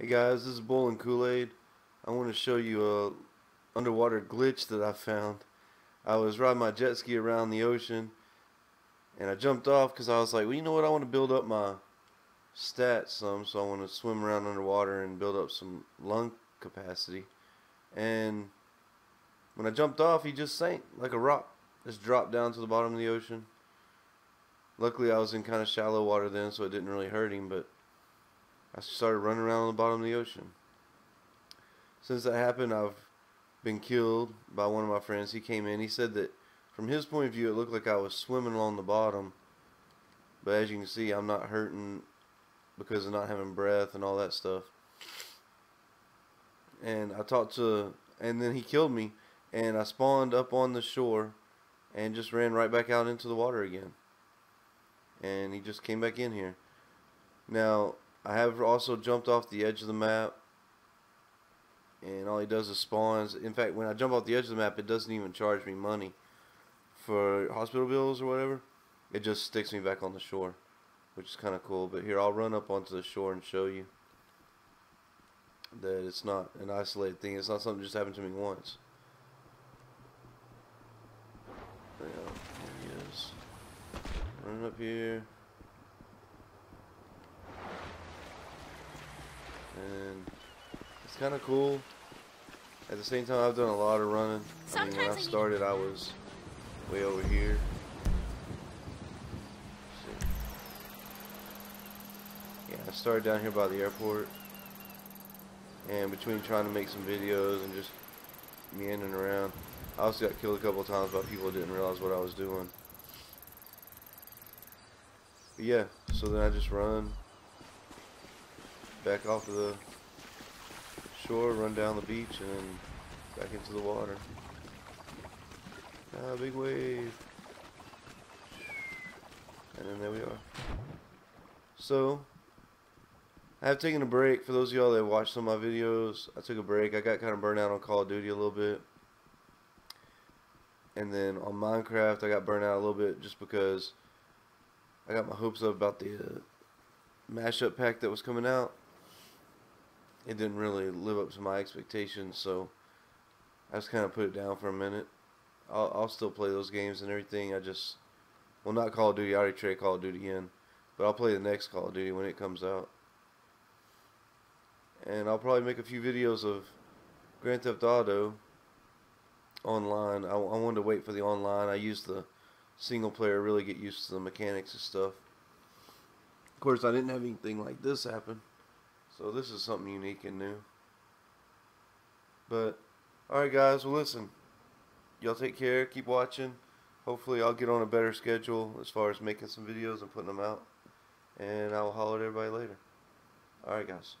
Hey guys, this is and Kool-Aid. I want to show you a underwater glitch that I found. I was riding my jet ski around the ocean and I jumped off because I was like, well, you know what, I want to build up my stats some, so I want to swim around underwater and build up some lung capacity. And when I jumped off, he just sank like a rock. Just dropped down to the bottom of the ocean. Luckily, I was in kind of shallow water then, so it didn't really hurt him, but I started running around on the bottom of the ocean. Since that happened, I've been killed by one of my friends. He came in. He said that from his point of view, it looked like I was swimming along the bottom. But as you can see, I'm not hurting because of not having breath and all that stuff. And I talked to, and then he killed me. And I spawned up on the shore and just ran right back out into the water again and he just came back in here. Now, I have also jumped off the edge of the map, and all he does is spawns. In fact, when I jump off the edge of the map, it doesn't even charge me money for hospital bills or whatever. It just sticks me back on the shore, which is kind of cool. But here, I'll run up onto the shore and show you that it's not an isolated thing. It's not something that just happened to me once. There he is. Running up here. And it's kind of cool. At the same time, I've done a lot of running. I mean, when I started, I was way over here. Yeah, I started down here by the airport. And between trying to make some videos and just meandering around, I also got killed a couple of times by people who didn't realize what I was doing. But yeah, so then I just run back off of the shore, run down the beach, and then back into the water. Ah, big wave. And then there we are. So, I have taken a break. For those of y'all that watched some of my videos, I took a break. I got kind of burned out on Call of Duty a little bit. And then on Minecraft, I got burned out a little bit just because I got my hopes up about the uh, mashup pack that was coming out. It didn't really live up to my expectations, so I just kind of put it down for a minute. I'll, I'll still play those games and everything. I just, well, not Call of Duty. I already trade Call of Duty in, but I'll play the next Call of Duty when it comes out. And I'll probably make a few videos of Grand Theft Auto online. I, I wanted to wait for the online. I used the single player really get used to the mechanics and stuff. Of course, I didn't have anything like this happen, so this is something unique and new. But, alright guys, well listen, y'all take care, keep watching. Hopefully I'll get on a better schedule as far as making some videos and putting them out. And I will holler at everybody later. Alright guys.